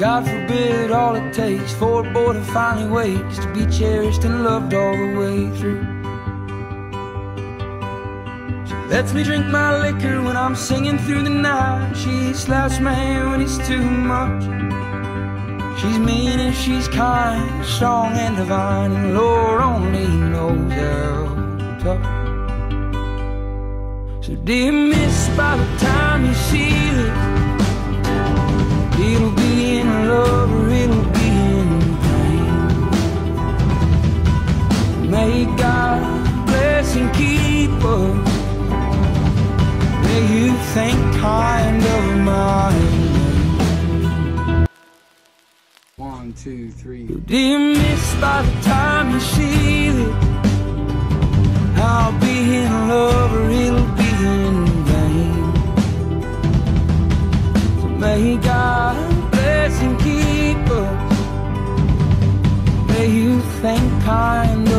God forbid all it takes for a boy to finally wait is to be cherished and loved all the way through. She lets me drink my liquor when I'm singing through the night. She slaps my hand when it's too much. She's mean and she's kind, strong and divine, and Lord only knows how tough. So dear miss, by the time you see May you think kind of my name. One, two, three. Dear miss, by the time you see it, I'll be in love or it'll be in vain. So may God bless and keep us. May you think kind